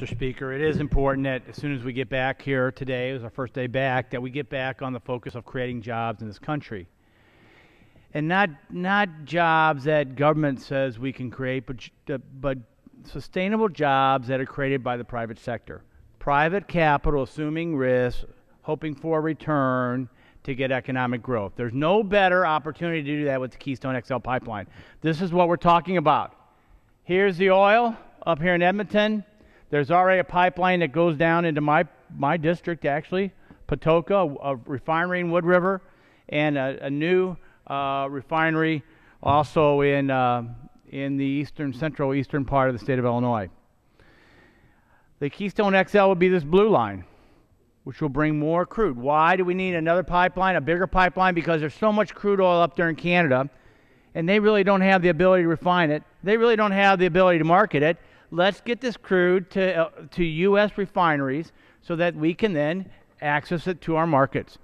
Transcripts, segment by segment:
Mr. Speaker, it is important that as soon as we get back here today, it was our first day back, that we get back on the focus of creating jobs in this country. And not, not jobs that government says we can create, but, but sustainable jobs that are created by the private sector. Private capital assuming risk, hoping for a return to get economic growth. There's no better opportunity to do that with the Keystone XL pipeline. This is what we're talking about. Here's the oil up here in Edmonton. There's already a pipeline that goes down into my, my district, actually, Patoka, a, refinery in Wood River, and a, a new uh, refinery also in, uh, in the eastern, central eastern part of the state of Illinois. The Keystone XL would be this blue line, which will bring more crude. Why do we need another pipeline, a bigger pipeline? Because there's so much crude oil up there in Canada, and they really don't have the ability to refine it. They really don't have the ability to market it let's get this crude to, uh, to U.S. refineries so that we can then access it to our markets.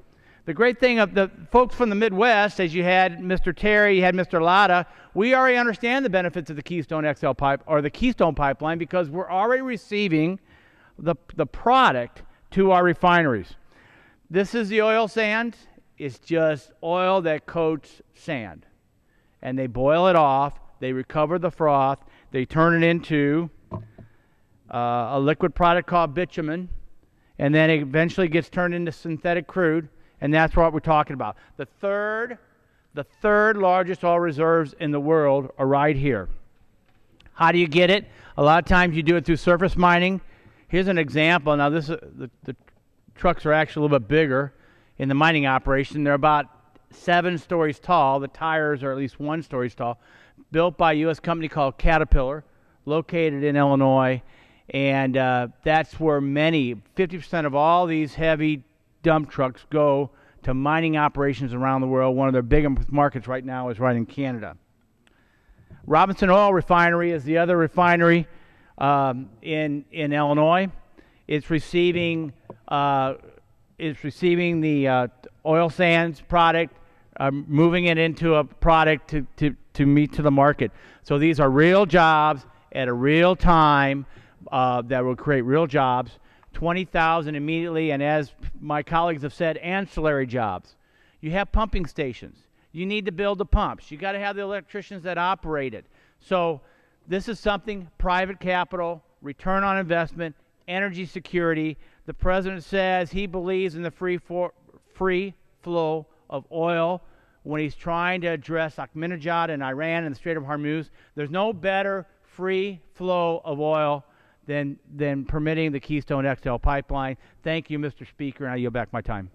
The great thing of the folks from the Midwest, as you had Mr. Terry, you had Mr. Latta, we already understand the benefits of the Keystone XL pipe or the Keystone pipeline because we're already receiving the, the product to our refineries. This is the oil sand. It's just oil that coats sand. And they boil it off, they recover the froth, they turn it into uh, a liquid product called bitumen, and then it eventually gets turned into synthetic crude, and that's what we're talking about. The third, the third largest oil reserves in the world are right here. How do you get it? A lot of times you do it through surface mining. Here's an example. Now this the, the trucks are actually a little bit bigger in the mining operation. They're about seven stories tall. The tires are at least one story tall. Built by a U.S. company called Caterpillar, located in Illinois, and uh, that's where many, 50% of all these heavy dump trucks go to mining operations around the world. One of their biggest markets right now is right in Canada. Robinson Oil Refinery is the other refinery um, in in Illinois. It's receiving uh, it's receiving the uh, oil sands product, uh, moving it into a product to, to, to meet to the market. So these are real jobs at a real time uh, that will create real jobs. 20,000 immediately, and as my colleagues have said, ancillary jobs. You have pumping stations. You need to build the pumps. You got to have the electricians that operate it. So this is something private capital, return on investment, energy security. The president says he believes in the free for, free flow of oil when he's trying to address Ahmadinejad in Iran and the Strait of Hormuz. There's no better free flow of oil than, than permitting the Keystone XL pipeline. Thank you, Mr. Speaker, and I yield back my time.